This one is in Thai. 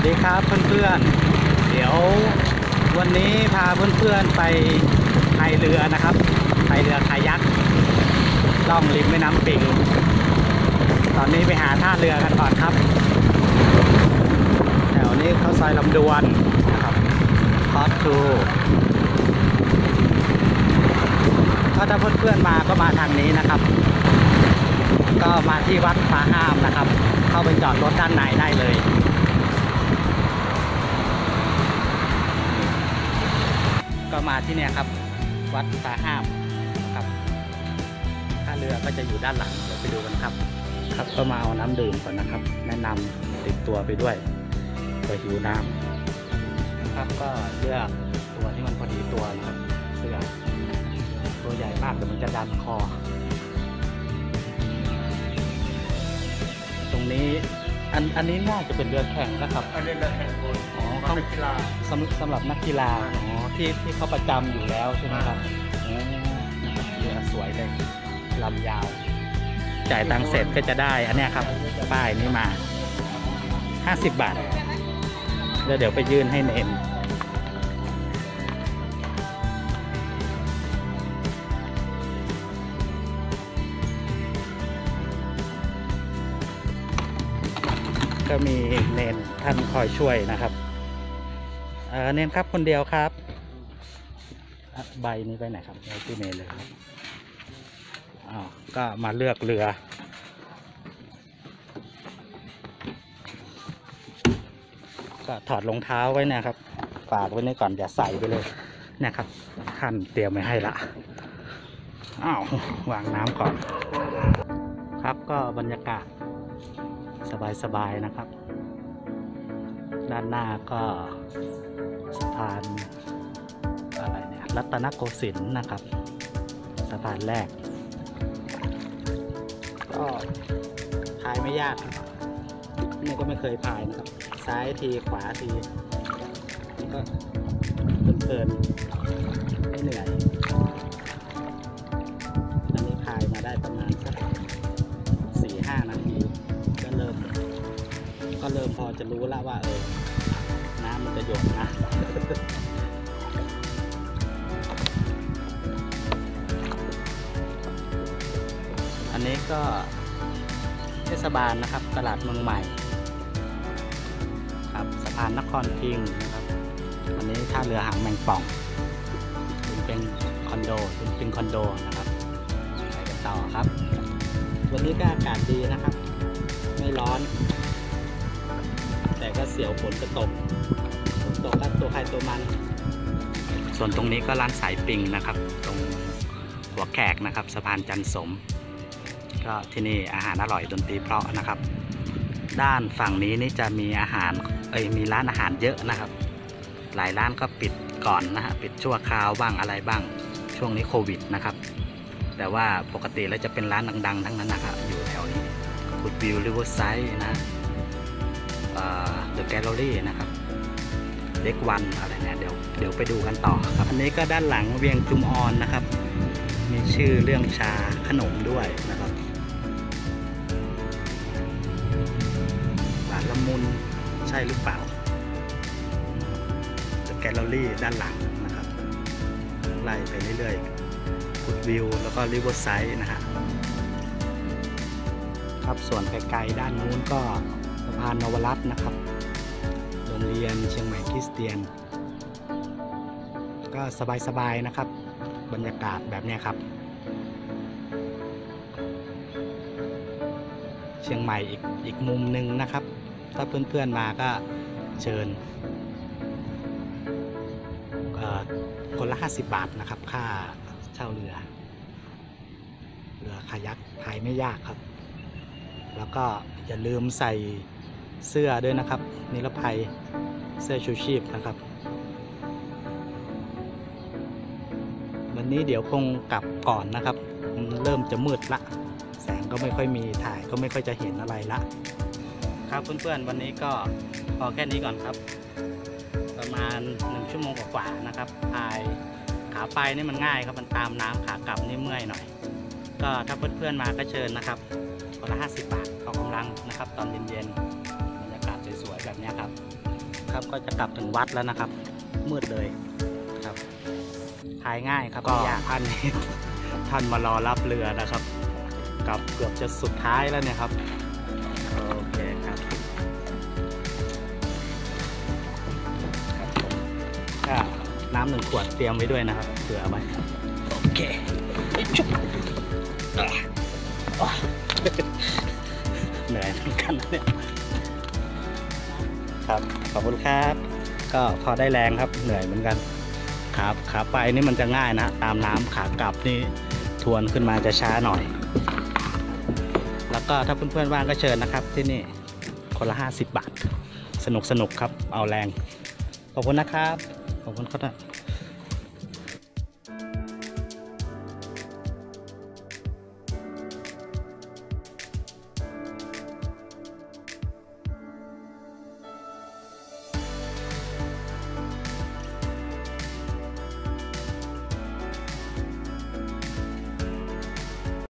สดีครับเพื่อนๆ เดี๋ยววันนี้พาเพื่อนๆไปพายเรือนะครับพายเรือคายักล่องริมแม่น้ำปิง ตอนนี้ไปหาท่าเรือกันก่อนครับ แถวนี้เขาซอยลำดวนนะครับคอสทูก็ถ้าเพื่อนๆมาก็มาทางนี้นะครับ ก็มาที่วัดฟ้าห้ามนะครับ เข้าไปจอดรถด้านในได้เลย มาที่เนี่ยครับ วัดฟ้าห้ามครับท่าเรือก็จะอยู่ด้านหลังเดี๋ยวไปดูกันครับ ครับก็มาเอาน้ำดื่มก่อนนะครับ แนะนำติดตัวไปด้วยเผื่อหิวน้ำครับก็เลือกตัวที่มันพอดีตัวนะครับเสื้อตัวใหญ่มากแต่มันจะดันคอ ตรงนี้อันอันนี้น่าจะเป็นเรือแข่งนะครับอันนี้เราแข่งคน ต้องเป็นกีฬาสำสำหรับนักกีฬาอ๋อที่ที่เขาประจำอยู่แล้วใช่ไหมครับอ๋อนะครับเรือสวยเลยลำยาว จ่ายตังค์เสร็จก็จะได้อันเนี้ยครับ ป้ายนี้มา 50 บาทแล้วเดี๋ยวไปยื่นให้เนมก็มีเนนท่านคอยช่วยนะครับ เออเนนครับคนเดียวครับ ใบนี้ไปไหนครับไว้ที่เนนเลยครับอ้าวก็มาเลือกเรือก็ถอดรองเท้าไว้นะครับ ฝากไว้ในก่อนอย่าใส่ไปเลยเนะครับท่านเตรียมไว้ให้ละอ้าววางน้ำก่อน ครับก็บรรยากาศสบายๆนะครับ ด้านหน้าก็ สะพานอะไรเนี่ยรัตนโกสินทร์นะครับ สะพานแรก ก็พายไม่ยากครับนี่ก็ไม่เคยพายนะครับ ซ้ายทีขวาทีก็เพลินๆไม่เหนื่อยอันนี้พายมาได้ประมาณสักสี่ห้านาทีก็เริ่ม ก็เริ่มพอจะรู้แล้วว่าเออ น้ำมันจะหยดนะอันนี้ก็เทศบาลนะครับ ตลาดเมืองใหม่ ครับสะพานนครพิงค์นะครับ อันนี้ท่าเรือหางแมงป่อง เป็นคอนโดเป็นคอนโดนะครับไปกันต่อครับ วันนี้ก็อากาศดีนะครับ ไม่ร้อน สียวฝนจะตกฝนตกก็ตัวใครตัวมัน ส่วนตรงนี้ก็ร้านสายปิงนะครับ ตรงหัวแขกนะครับสะพานจันสม ก็ที่นี่อาหารอร่อยดนตรีเพราะนะครับ ด้านฝั่งนี้นี่จะมีอาหารเอ้ยมีร้านอาหารเยอะนะครับ หลายร้านก็ปิดก่อนนะฮะปิดชั่วคราวบ้างอะไรบ้างช่วงนี้โควิดนะครับ แต่ว่าปกติแล้วจะเป็นร้านดัง ๆ ทั้งนั้นนะครับอยู่แถวนี้ Good View Riverside นะ The Gallery นะครับ Deck One อะไรเนี่ยเดี๋ยวเดี๋ยวไปดูกันต่อครับ อันนี้ก็ด้านหลังเวียงจูมออนนะครับ มีชื่อเรื่องชาขนมด้วยนะครับหวานละมุนใช่หรือเปล่าเดอะแกลเลอรี่ด้านหลังนะครับ ไล่ไปเรื่อยๆกุดวิว แล้วก็ริเวอร์ไซด์นะฮะครับส่วนไกลๆด้านนู้นก็ พานนวรัตน์นะครับ โรงเรียนเชียงใหม่คริสเตียน ก็สบายๆนะครับ บรรยากาศแบบนี้ครับ เชียงใหม่อีกอีกมุมหนึ่งนะครับ ถ้าเพื่อนๆมาก็เชิญคนละ 50 บาทนะครับ ค่าเช่าเรือ เรือคายักพายไม่ยากครับ แล้วก็อย่าลืมใส่ เสื้อด้วยนะครับ นิรภัยเสื้อชูชีพนะครับ วันนี้เดี๋ยวคงกลับก่อนนะครับ เริ่มจะมืดละ แสงก็ไม่ค่อยมีถ่ายก็ไม่ค่อยจะเห็นอะไรละ ครับเพื่อนๆวันนี้ก็พอแค่นี้ก่อนครับ ประมาณหนึ่งชั่วโมงกว่าๆนะครับพายขาไปนี่มันง่ายครับมันตามน้ำขากลับนี่เมื่อยหน่อย ก็ถ้าเพื่อนๆมาก็เชิญนะครับคนละ 50 บาทออกกำลังนะครับ ตอนเย็นๆ สวยๆแบบเนี้ยครับ ครับก็จะกลับถึงวัดแล้วนะครับ มืดเลยครับพายง่ายครับก็ไม่ยากท่านนี้ท่านมารอรับเรือนะครับกลับเกือบจะสุดท้ายแล้วเนี่ยครับโอเคครับครับผมอ่าน้ำหนึ่งขวดเตรียมไว้ด้วยนะครับเผื่อไว้โอเคชุบอะอะเหนื่อยเหมือนกันนะเนี่ย ครับขอบคุณครับ ก็พอได้แรงครับเหนื่อยเหมือนกันครับขาไปนี่มันจะง่ายนะ ตามน้ำขากลับนี่ทวนขึ้นมาจะช้าหน่อย แล้วก็ถ้าเพื่อนๆว่างก็เชิญนะครับ ที่นี่คนละ 50 บาท สนุกสนุกครับเอาแรง ขอบคุณนะครับ ขอบคุณครับ